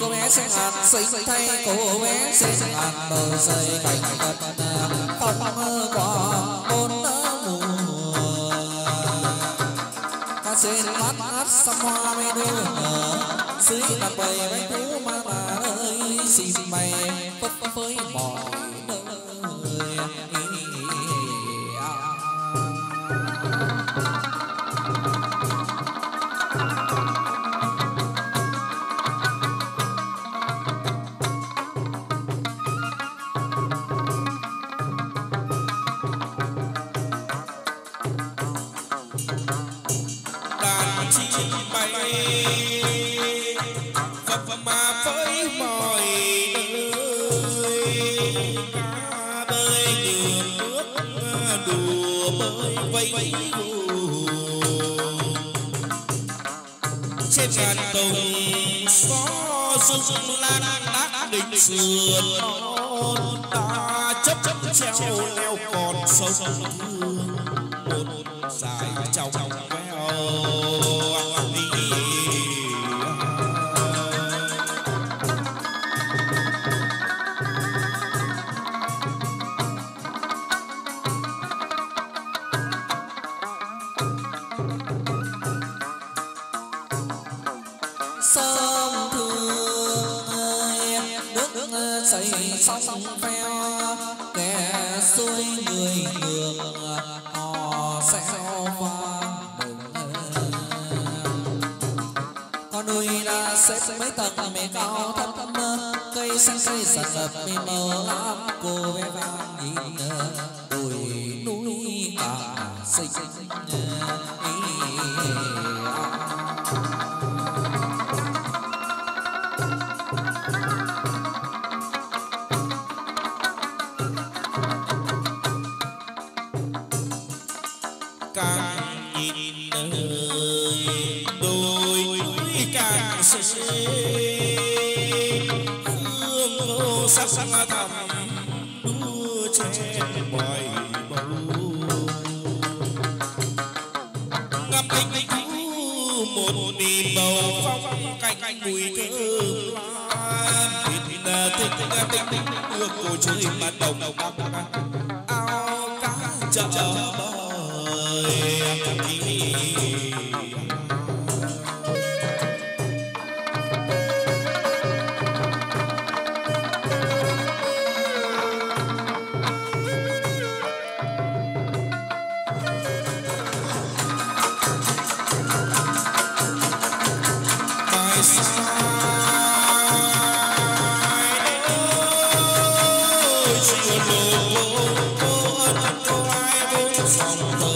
cô bé sẽ ngàn sinh thay, cô bé sẽ ngàn bờ rơi cảnh vật không qua bốn mùa. Ta trên mắt hát xăm hoa mê đưa dưới là bầy bánh thú mà là ơi, xin mày phấp với mọi mới bơi vẫy trên ngàn tùng gió rung lan đắc định sườn ta chấp chấp treo leo còn sông thương một dài trong veo sông thương nước chảy sông phèo kẻ xuôi người ngược, họ sẽ qua con núi là xếp mấy tầng mẹ cao thấp thấp cây xanh cây sật sập mì mờ lắm cô bé vang nhìn đồi núi cả xinh hương ngô sắc sắc thầm đua trên bòi bầu ngắm tình thú một niềm bầu phong mùi thơm lan thịt thích cô chơi mà Oh.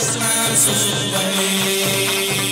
Sumansu Bani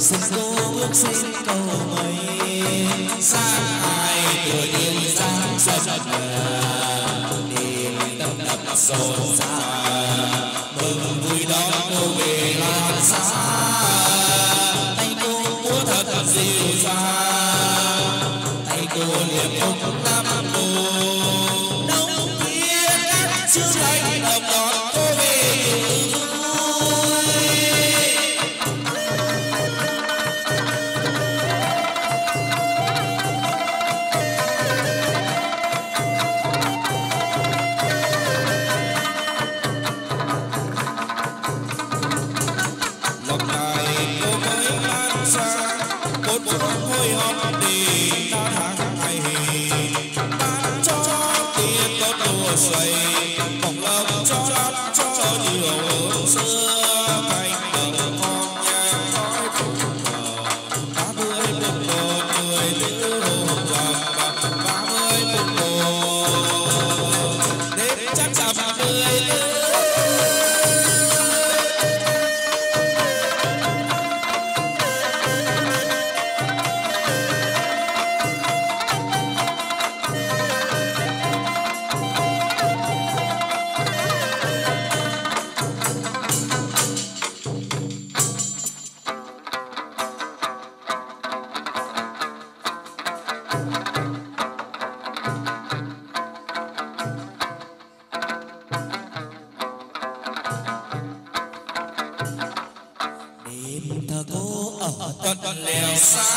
sông cô bước xin cầu mây sáng ai tuổi yên sáng xuân niềm tâm đập rộn ràng mừng vui đón cô về làng xa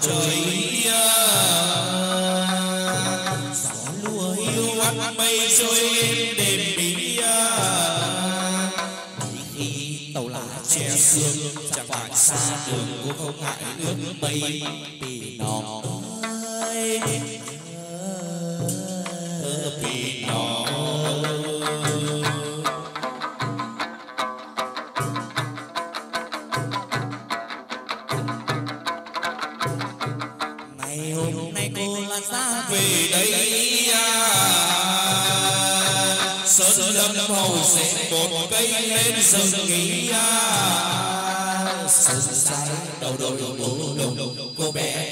trời gió lùa hiu ăn mây rơi êm đềm bí khi tàu lá che sương chẳng phải xa đường cũng không ngại ướt mây vì nó về đây à sơn lâm hầu sẽ một cây lên rừng nghỉ sơn sai đầu đầu đầu đầu cô bé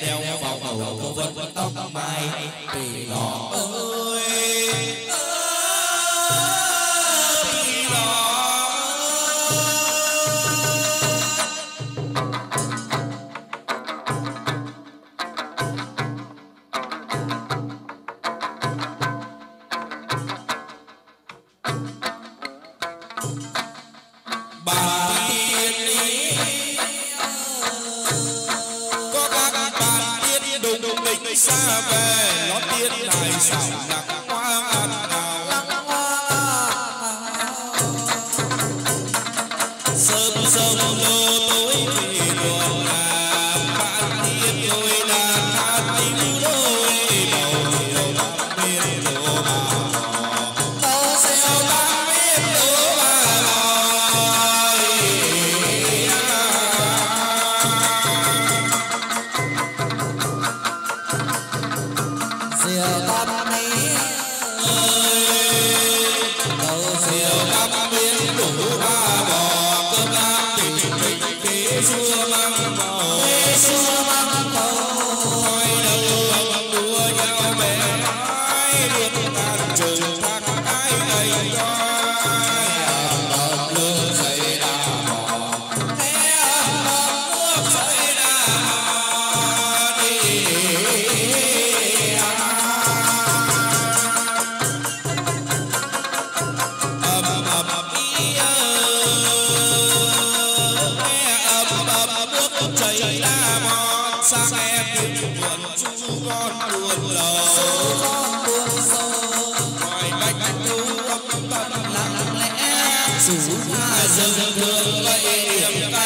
Rủ hoa dâng thương lấy điểm cay tàn đưa đêm